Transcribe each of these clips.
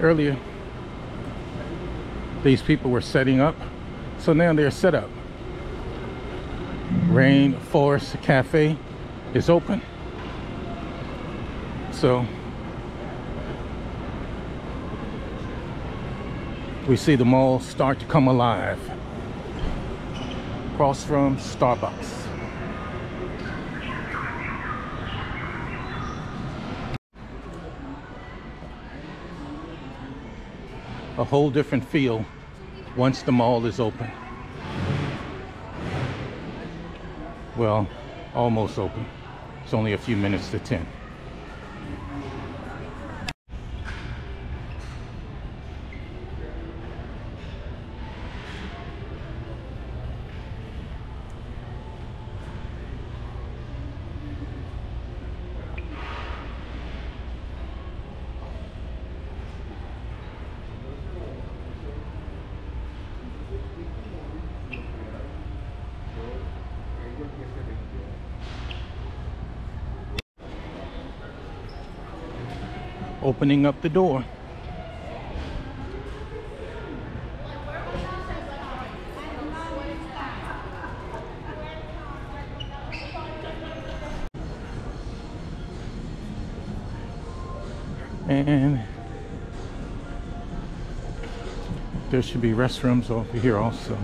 earlier these people were setting up. So now they're set up. Rain forest cafe is open. So we see the mall start to come alive. Across from starbucks a whole different feel once the mall is open. Well, almost open. It's only a few minutes to 10. Opening up the door. And there should be restrooms over here also.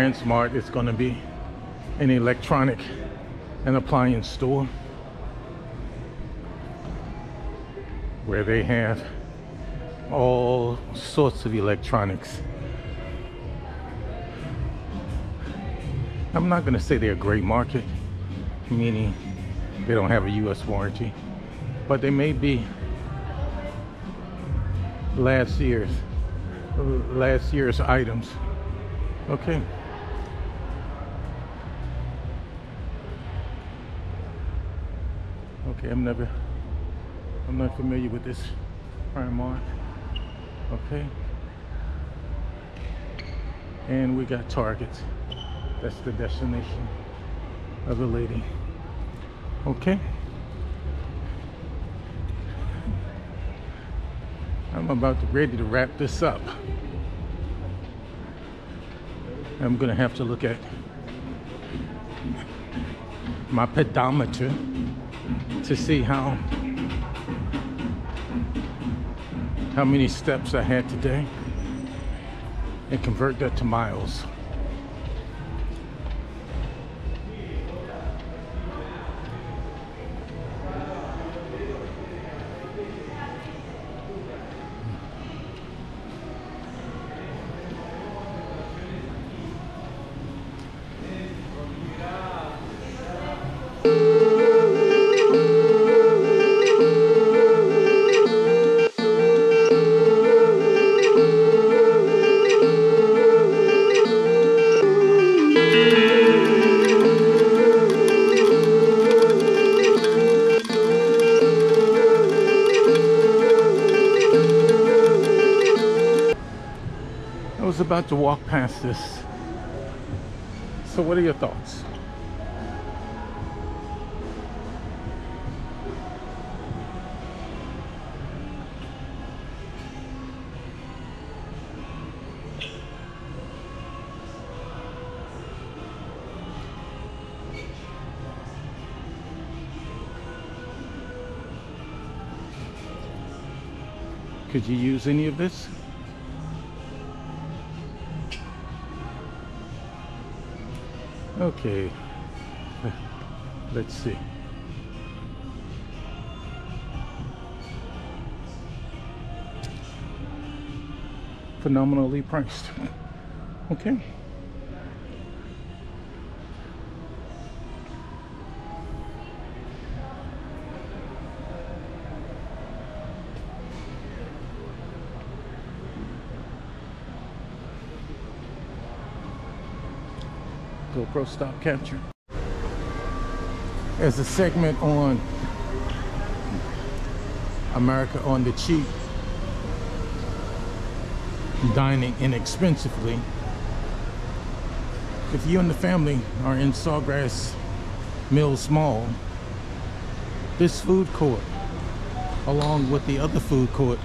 Smart is going to be an electronic and appliance store where they have all sorts of electronics. I'm not going to say they're a gray market, meaning they don't have a U.S. warranty, but they may be last year's last year's items. Okay. Okay, I'm never I'm not familiar with this Primark. Okay. And we got Target. That's the destination of the lady. Okay. I'm about to ready to wrap this up. I'm gonna have to look at my pedometer to see how how many steps I had today and convert that to miles. About to walk past this. So what are your thoughts? Could you use any of this? Okay. Let's see. Phenomenally priced. Okay. GoPro stop capture. As a segment on America on the cheap, dining inexpensively. If you and the family are in Sawgrass Mills Mall, this food court, along with the other food court,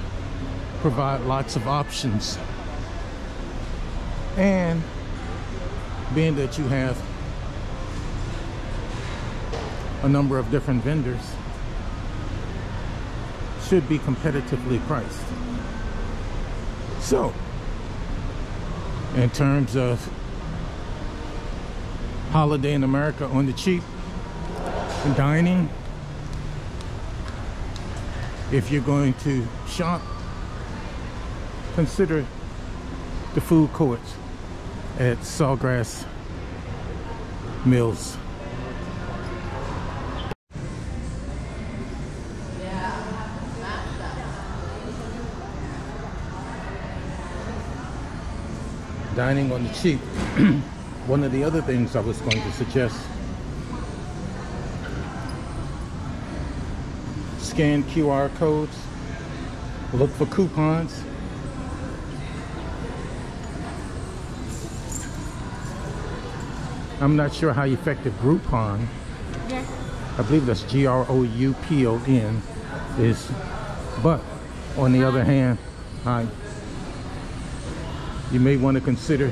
provide lots of options. And being that you have a number of different vendors should be competitively priced. So in terms of holiday in America on the cheap dining if you're going to shop consider the food courts at Sawgrass Mills. Dining on the cheap. One of the other things I was going to suggest scan QR codes, look for coupons I'm not sure how effective Groupon, Yes. I believe that's G-R-O-U-P-O-N, is, but on the other hand, I, you may want to consider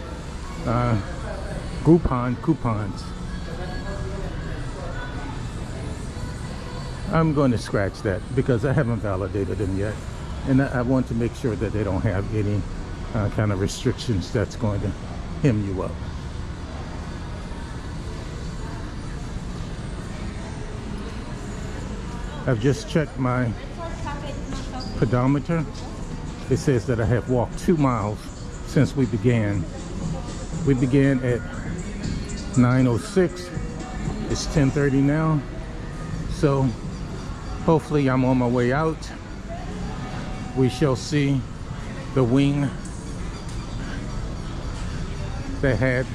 uh, Groupon coupons. I'm going to scratch that because I haven't validated them yet. And I, I want to make sure that they don't have any uh, kind of restrictions that's going to hem you up. I've just checked my pedometer, it says that I have walked two miles since we began. We began at 9.06. It's 10.30 now. So hopefully I'm on my way out. We shall see the wing that had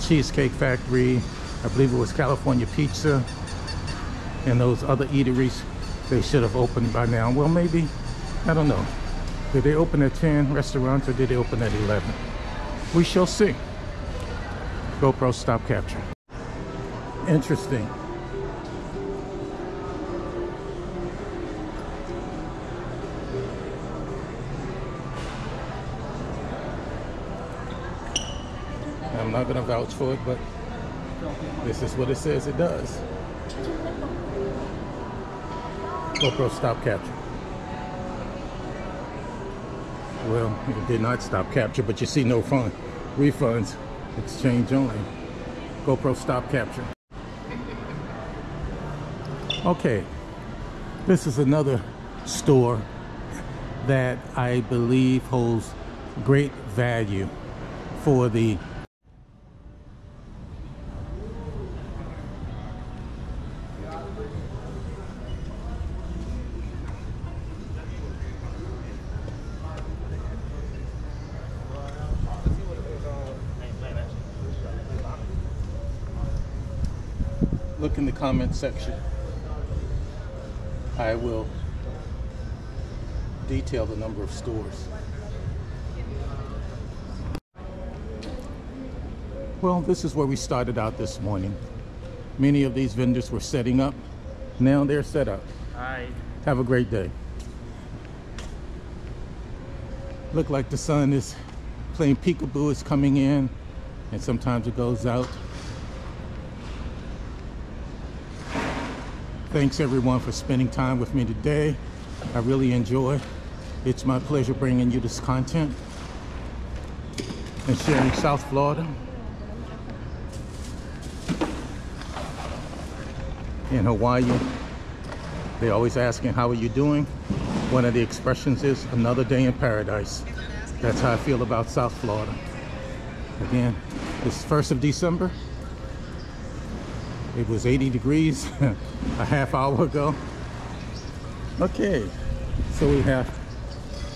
Cheesecake Factory, I believe it was California Pizza, and those other eateries, they should have opened by now. Well, maybe, I don't know. Did they open at 10 restaurants or did they open at 11? We shall see. GoPro stop capture. Interesting. I'm not gonna vouch for it, but this is what it says it does. GoPro stop capture. Well, it did not stop capture, but you see no fun. Refunds, exchange only. GoPro stop capture. Okay, this is another store that I believe holds great value for the look in the comment section. I will detail the number of stores. Well, this is where we started out this morning. Many of these vendors were setting up. Now they're set up. Hi. Have a great day. Look like the sun is playing peekaboo. It's coming in and sometimes it goes out. Thanks everyone for spending time with me today. I really enjoy. It's my pleasure bringing you this content and sharing South Florida. In Hawaii, they're always asking, how are you doing? One of the expressions is another day in paradise. That's how I feel about South Florida. Again, it's 1st of December. It was 80 degrees a half hour ago. Okay, so we have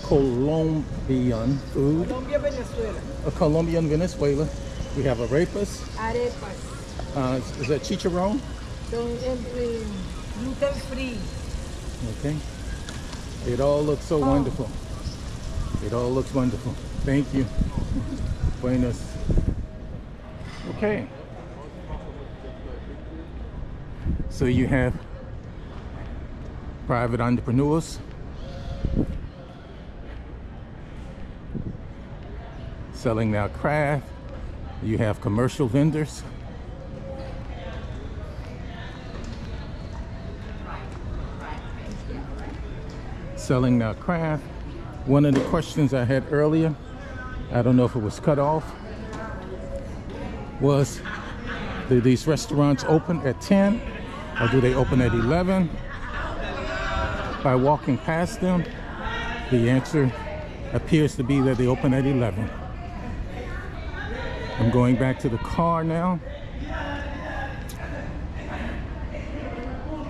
Colombian food, Colombia, Venezuela. a Colombian Venezuela. We have arepas. Arepas. Uh, is that chicharron? Gluten free. Okay. It all looks so Oh. wonderful. It all looks wonderful. Thank you. Buenos. Okay. So you have private entrepreneurs selling their craft. You have commercial vendors. selling their craft. One of the questions I had earlier, I don't know if it was cut off, was do these restaurants open at 10 or do they open at 11? By walking past them, the answer appears to be that they open at 11. I'm going back to the car now.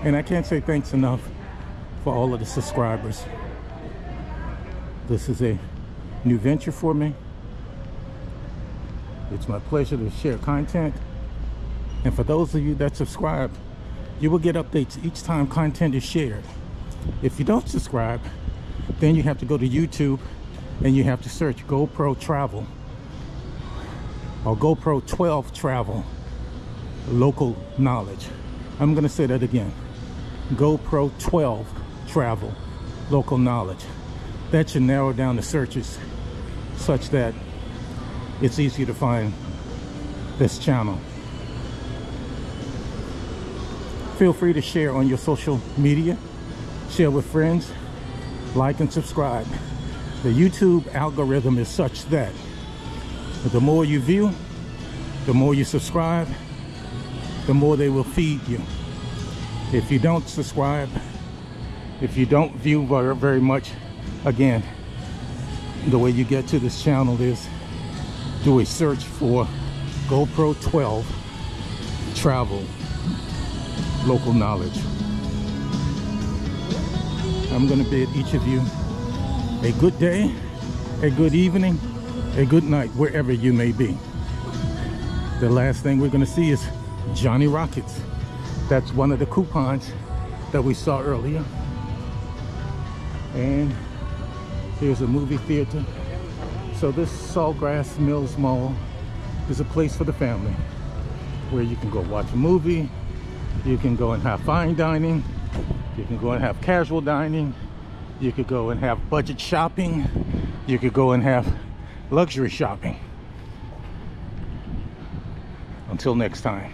And I can't say thanks enough for all of the subscribers. This is a new venture for me. It's my pleasure to share content. And for those of you that subscribe, you will get updates each time content is shared. If you don't subscribe, then you have to go to YouTube and you have to search GoPro Travel or GoPro 12 Travel Local Knowledge. I'm going to say that again. GoPro 12 Travel Local Knowledge. That should narrow down the searches such that it's easy to find this channel. Feel free to share on your social media, share with friends, like and subscribe. The YouTube algorithm is such that the more you view, the more you subscribe, the more they will feed you. If you don't subscribe, If you don't view very much, again, the way you get to this channel is do a search for GoPro 12 travel local knowledge. I'm going to bid each of you a good day, a good evening, a good night, wherever you may be. The last thing we're going to see is Johnny Rockets. That's one of the coupons that we saw earlier. And here's a movie theater. So this Sawgrass Mills Mall is a place for the family where you can go watch a movie, you can go and have fine dining, you can go and have casual dining, you could go and have budget shopping, you could go and have luxury shopping. Until next time.